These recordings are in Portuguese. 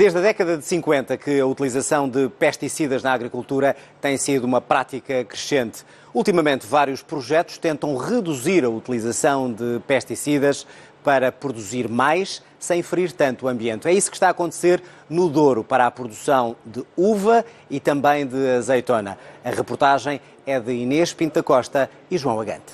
Desde a década de 50 que a utilização de pesticidas na agricultura tem sido uma prática crescente. Ultimamente, vários projetos tentam reduzir a utilização de pesticidas para produzir mais sem ferir tanto o ambiente. É isso que está a acontecer no Douro para a produção de uva e também de azeitona. A reportagem é de Inês Pinta Costa e João Agante.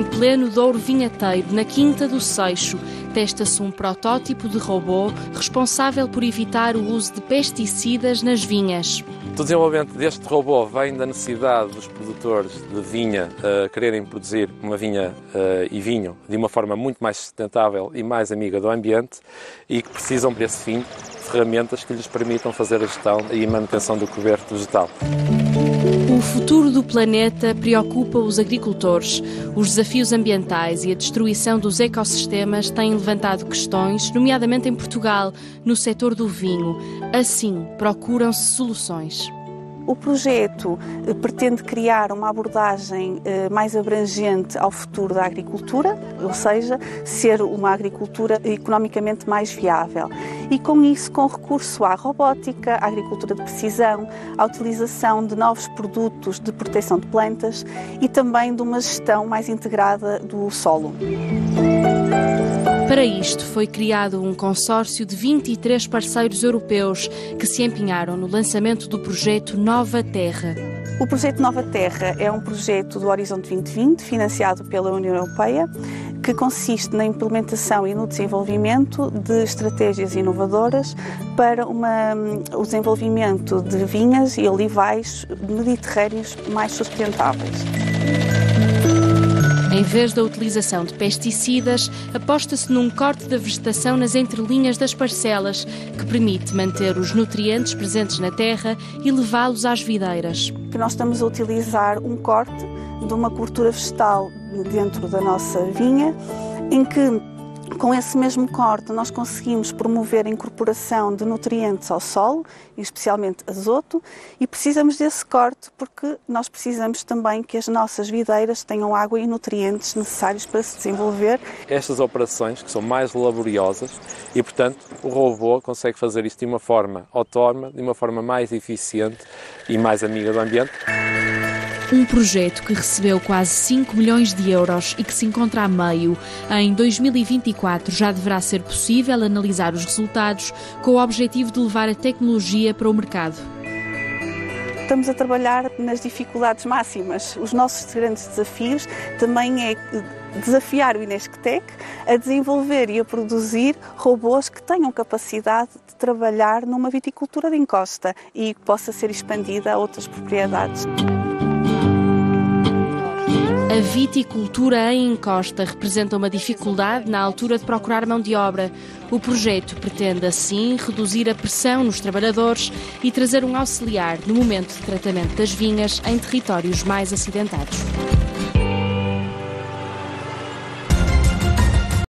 Em pleno Douro Vinheteiro, na Quinta do Seixo, testa-se um protótipo de robô responsável por evitar o uso de pesticidas nas vinhas. O desenvolvimento deste robô vem da necessidade dos produtores de vinha uh, quererem produzir uma vinha uh, e vinho de uma forma muito mais sustentável e mais amiga do ambiente e que precisam, para esse fim, de ferramentas que lhes permitam fazer a gestão e manutenção do coberto vegetal. O futuro do planeta preocupa os agricultores. Os desafios ambientais e a destruição dos ecossistemas têm levantado questões, nomeadamente em Portugal, no setor do vinho. Assim, procuram-se soluções. O projeto eh, pretende criar uma abordagem eh, mais abrangente ao futuro da agricultura, ou seja, ser uma agricultura economicamente mais viável. E com isso, com recurso à robótica, à agricultura de precisão, à utilização de novos produtos de proteção de plantas e também de uma gestão mais integrada do solo. Para isto, foi criado um consórcio de 23 parceiros europeus que se empenharam no lançamento do projeto Nova Terra. O projeto Nova Terra é um projeto do Horizonte 2020, financiado pela União Europeia, que consiste na implementação e no desenvolvimento de estratégias inovadoras para uma, o desenvolvimento de vinhas e olivais mediterrâneos mais sustentáveis. Em vez da utilização de pesticidas, aposta-se num corte da vegetação nas entrelinhas das parcelas, que permite manter os nutrientes presentes na terra e levá-los às videiras. Nós estamos a utilizar um corte de uma cobertura vegetal dentro da nossa vinha, em que com esse mesmo corte, nós conseguimos promover a incorporação de nutrientes ao solo, especialmente azoto, e precisamos desse corte porque nós precisamos também que as nossas videiras tenham água e nutrientes necessários para se desenvolver. Estas operações, que são mais laboriosas, e portanto o robô consegue fazer isto de uma forma autónoma, de uma forma mais eficiente e mais amiga do ambiente. Um projeto que recebeu quase 5 milhões de euros e que se encontra a meio. Em 2024 já deverá ser possível analisar os resultados com o objetivo de levar a tecnologia para o mercado. Estamos a trabalhar nas dificuldades máximas. Os nossos grandes desafios também é desafiar o Inesctec a desenvolver e a produzir robôs que tenham capacidade de trabalhar numa viticultura de encosta e que possa ser expandida a outras propriedades. A viticultura em encosta representa uma dificuldade na altura de procurar mão de obra. O projeto pretende, assim, reduzir a pressão nos trabalhadores e trazer um auxiliar no momento de tratamento das vinhas em territórios mais acidentados.